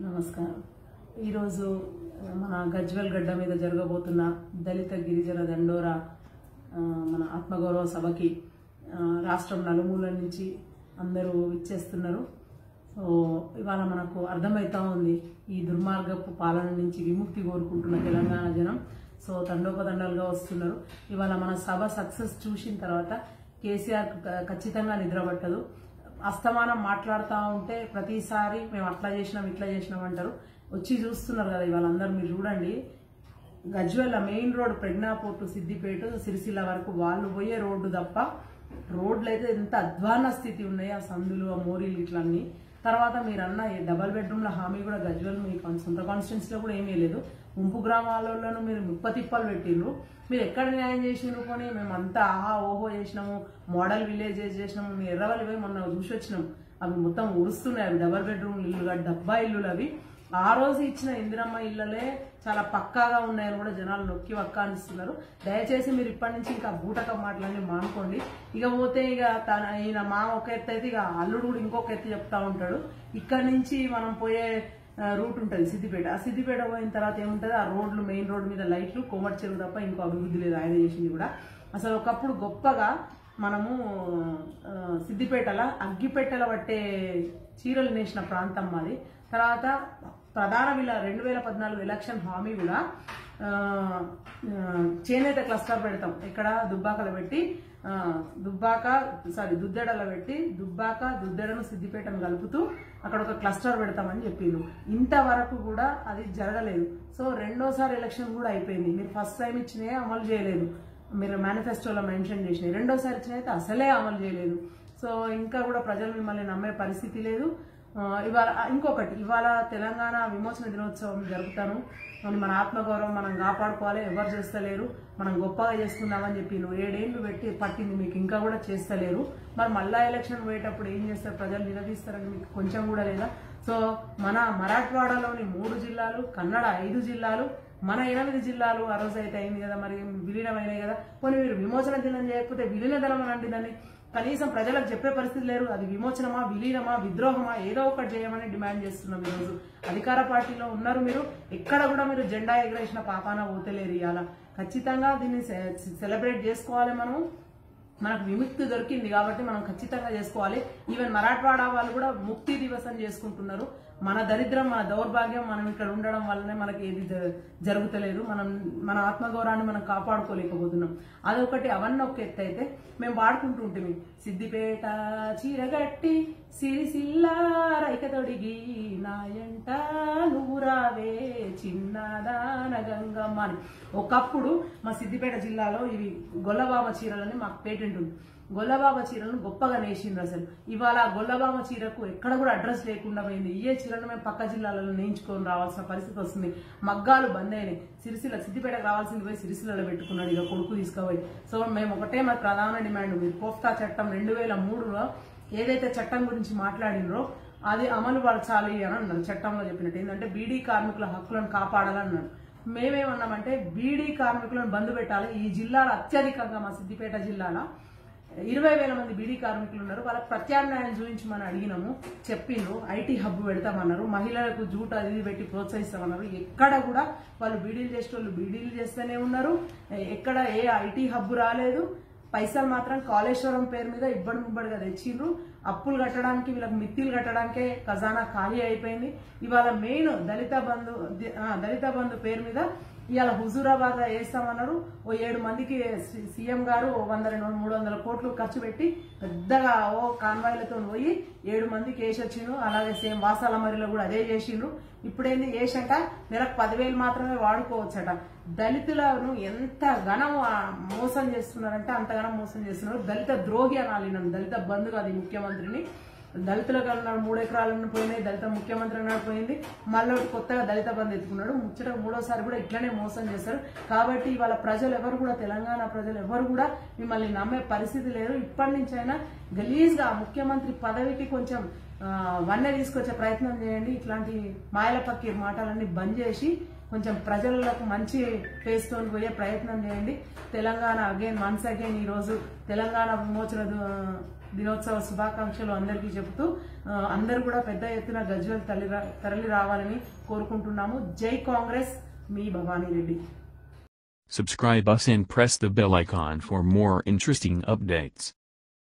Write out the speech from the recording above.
నమస్కారం. ఈరోజు మన గజ్వెల్ గడ్డ మీద జరగబోతున్న దళిత గిరిజన దండోరా మన ఆత్మగౌరవ సభకి రాష్ట్రం నలుమూల నుంచి అందరూ ఇచ్చేస్తున్నారు సో ఇవాళ మనకు అర్థమవుతా ఉంది ఈ దుర్మార్గపు పాలన నుంచి విముక్తి కోరుకుంటున్న తెలంగాణ జనం. సో తండోపదండాలుగా వస్తున్నారు. ఇవాళ మన సభ సక్సెస్ చూసిన తర్వాత కేసీఆర్ ఖచ్చితంగా నిద్రపట్టదు. అస్తమానం మాట్లాడుతూ ఉంటే ప్రతిసారి మేము అట్లా చేసినాం ఇట్లా చేసినాం అంటారు. వచ్చి చూస్తున్నారు కదా ఇవాళ అందరూ మీరు చూడండి. గజ్వేల మెయిన్ రోడ్ ప్రజ్ఞాపోర్టు సిద్దిపేట సిరిసిల్ల వరకు వాళ్ళు పోయే రోడ్డు తప్ప రోడ్లు అయితే ఎంత అధ్వాన స్థితి ఉన్నాయి ఆ సందులు ఆ మోరీలు ఇట్లన్నీ. తర్వాత మీరు అన్న ఈ డబల్ బెడ్రూమ్ల హామీ కూడా గజ్వల్ మీ కాన్- సొంత కాన్స్టిట్యున్సీలో కూడా ఏమీ లేదు. ఉంపు గ్రామాలలో మీరు ముప్ప తిప్పలు పెట్టిండ్రు మీరు ఎక్కడ న్యాయం చేసిండ్రు కొని మేము అంతా ఆహా ఓహో చేసినాము. మోడల్ విలేజెస్ చేసినాము. మీ ఎర్రవల్లి పోయి మొన్న చూసి వచ్చినాము అవి మొత్తం ఉరుస్తున్నాయి. అవి డబల్ బెడ్రూమ్ ఇల్లు డబ్బా ఇల్లులు అవి. ఆ రోజు ఇచ్చిన ఇందిరమ్మ ఇళ్ళలే చాలా పక్కాగా ఉన్నాయని కూడా జనాలు నొక్కి వక్కానిస్తున్నారు. దయచేసి మీరు ఇప్పటి నుంచి ఇంకా బూటక మాటలన్నీ మానుకోండి. ఇక పోతే ఇక తన ఈయన మా ఒక ఎత్తు అయితే ఇక అల్లుడు కూడా ఇంకొక ఎత్తు చెప్తా ఉంటాడు. ఇక్కడ నుంచి మనం పోయే రూట్ ఉంటుంది సిద్దిపేట. ఆ సిద్దిపేట పోయిన తర్వాత ఏముంటుంది? ఆ రోడ్లు మెయిన్ రోడ్ మీద లైట్లు కోమటి చెరువు తప్ప ఇంకో అభివృద్ధి లేదు ఆయన చేసింది కూడా. అసలు ఒకప్పుడు గొప్పగా మనము సిద్దిపేటల అగ్గిపెట్టెల పట్టే చీరలు నేసిన ప్రాంతం మాది. తర్వాత ప్రధాన విల రెండు వేల పద్నాలుగు ఎలక్షన్ హామీ కూడా చేనేత క్లస్టర్ పెడతాం. ఇక్కడ దుబ్బాకలో పెట్టి దుబ్బాక సారీ దుద్దెడలో పెట్టి దుబ్బాక దుద్దెడను సిద్దిపేటను కలుపుతూ అక్కడ ఒక క్లస్టర్ పెడతామని చెప్పిండు. ఇంతవరకు కూడా అది జరగలేదు. సో రెండోసారి ఎలక్షన్ కూడా అయిపోయింది. మీరు ఫస్ట్ టైం ఇచ్చినవి అమలు చేయలేదు. మీరు మేనిఫెస్టోలో మెన్షన్ చేసిన రెండోసారి ఇచ్చినవి అయితే అసలే అమలు చేయలేదు. సో ఇంకా కూడా ప్రజలు మిమ్మల్ని నమ్మే పరిస్థితి లేదు. ఇవాళ ఇంకొకటి ఇవాళ తెలంగాణ విమోచన దినోత్సవం జరుపుతాను మనం మన ఆత్మగౌరవం మనం కాపాడుకోవాలి ఎవరు చేస్తలేరు మనం గొప్పగా చేసుకుందామని చెప్పి నువ్వు ఏడేళ్ళు పెట్టి పట్టింది మీకు ఇంకా కూడా చేస్తలేరు. మరి మళ్ళా ఎలక్షన్ పోయేటప్పుడు ఏం చేస్తారు? ప్రజలు నిలదీస్తారని మీకు కొంచెం కూడా లేదా? సో మన మరాఠవాడలోని మూడు జిల్లాలు కన్నడ ఐదు జిల్లాలు మన ఎనిమిది జిల్లాలు ఆ రోజు అయితే అయింది కదా మరి విలీనమైనాయి కదా. కొన్ని మీరు విమోచన దినం చేయకపోతే విలీన దళం అనండి దాన్ని కనీసం ప్రజలకు చెప్పే పరిస్థితి లేరు. అది విమోచనమా విలీనమా విద్రోహమా ఏదో ఒకటి చేయమని డిమాండ్ చేస్తున్నాం ఈరోజు. అధికార పార్టీలో ఉన్నారు మీరు. ఎక్కడ కూడా మీరు జెండా ఎగరేసిన పాపాన పోతలేరు ఇవాళ ఖచ్చితంగా దీన్ని సె- సెలబ్రేట్ చేసుకోవాలి మనం మనకు విముక్తి దొరికింది కాబట్టి మనం ఖచ్చితంగా చేసుకోవాలి. ఈవెన్ మరాఠవాడ వాళ్ళు కూడా ముక్తి దివస్ అని చేసుకుంటున్నారు. మన దరిద్రం మన దౌర్భాగ్యం మనం ఇక్కడ ఉండడం వల్లనే మనకి ఏది జ- జరుగుతలేదు. మనం మన ఆత్మగౌరవాన్ని మనం కాపాడుకోలేకపోతున్నాం. అదొకటి అవన్నీ ఒక ఎత్తు అయితే మేము వాడుకుంటూ ఉంటుంది సిద్దిపేట చీరగట్టి సిరిసిల్ల రైక తొడిగి నాయంట నువ్వు రావే. చిన్నదాన గంగమ్మ అని ఒకప్పుడు మా సిద్దిపేట జిల్లాలో ఇవి గొల్లబామ చీరలని మాకు పేటెంట్ ఉంది. గొల్లబామ చీరలను గొప్పగా నేసిండ్రు అసలు. ఇవాళ గొల్లబామ చీరకు ఎక్కడ కూడా అడ్రస్ లేకుండా పోయింది. ఏ చీరను మేము పక్క జిల్లాలలో నేయించుకొని రావాల్సిన పరిస్థితి వస్తుంది. మగ్గాలు బంద్ అయినాయి. సిరిసిల్ల సిద్దిపేటకు రావాల్సింది పోయి సిరిసిల్లలో పెట్టుకున్నాడు ఇక కొడుకు తీసుకుపోయి. సో మేము ఒకటే మా ప్రధాన డిమాండ్. మీరు కోఫ్తా చట్టం రెండు వేల మూడులో ఏదైతే చట్టం గురించి మాట్లాడినరో అది అమలు పరచాలి అని అన్నారు చట్టంలో చెప్పినట్టు. ఏంటంటే బీడీ కార్మికుల హక్కులను కాపాడాలన్నారు మేమేమన్నామంటే బీడీ కార్మికులను బంద్ పెట్టాలి. ఈ జిల్లాలో అత్యధికంగా మా సిద్దిపేట జిల్లాలో ఇరవై వేల మంది బీడీ కార్మికులు ఉన్నారు. వాళ్ళకి చూపించి మనం అడిగినాము. చెప్పిండ్రు. ఐటీ హబ్ పెడతామన్నారు. మహిళలకు జూట్ అది ఇది పెట్టి ప్రోత్సహిస్తామన్నారు. ఎక్కడ కూడా వాళ్ళు బీడీలు చేసే వాళ్ళు బీడీలు చేస్తూనే ఉన్నారు. ఎక్కడ ఏ ఐటీ హబ్ రాలేదు. పైసలు మాత్రం కాళేశ్వరం పేరు మీద ఇబ్బడి ముబ్బడిగా తెచ్చిండ్రు. అప్పులు కట్టడానికి వీళ్ళకి మిత్తిలు కట్టడానికే ఖజానా ఖాళీ అయిపోయింది. ఇవాళ మెయిన్ దళిత బంధు దళిత బంధు పేరు మీద ఇవాళ హుజూరాబాద్ వేస్తామన్నారు. ఓ ఏడు మందికి సీఎం గారు ఓ వంద రెండు మూడు వందల కోట్లు ఖర్చు పెట్టి పెద్దగా ఓ కాన్వాయ్లతో పోయి ఏడు మందికి వేసి వచ్చిండ్రు. అలాగే సేమ్ వాసాల మరిలో కూడా అదే చేసిండ్రు. ఇప్పుడేంది వేసంట నెలకు పదివేలు మాత్రమే వాడుకోవచ్చట. దళితులను ఎంత ఘనం మోసం చేస్తున్నారంటే అంతగానం మోసం చేస్తున్నారు. దళిత ద్రోహి అనాలి నన్ను దళిత బంధు కాదు ఈ ముఖ్యమంత్రిని. దళితులకు అన్నాడు మూడు ఎకరాలను పోయినాయి. దళిత ముఖ్యమంత్రి అన్నాడు పోయింది. మళ్ళీ కొత్తగా దళిత బంధు ఎత్తుకున్నాడు. ముచ్చట మూడోసారి కూడా ఇట్లనే మోసం చేస్తారు కాబట్టి ఇవాళ ప్రజలు ఎవరు కూడా తెలంగాణ ప్రజలు ఎవరు కూడా మిమ్మల్ని నమ్మే పరిస్థితి లేరు ఇప్పటి నుంచి అయినా గలీజ్గా ముఖ్యమంత్రి పదవికి కొంచెం వన్నె తీసుకొచ్చే ప్రయత్నం చేయండి. ఇట్లాంటి మాయల పక్కి మాటలన్నీ బంద్ చేసి కొంచెం ప్రజలకు మంచి ఫేస్తో పోయే ప్రయత్నం చేయండి. తెలంగాణ అగైన్ వన్స్ అగైన్ ఈరోజు తెలంగాణ విమోచన దినోత్సవ శుభాకాంక్షలు అందరికీ చెబుతూ అందరూ కూడా పెద్ద ఎత్తున గజ్వల్ తరలి తరలి రావాలని కోరుకుంటున్నాము. జై కాంగ్రెస్ మీ Bhavani Reddy. Subscribe us and press the bell icon for more interesting updates.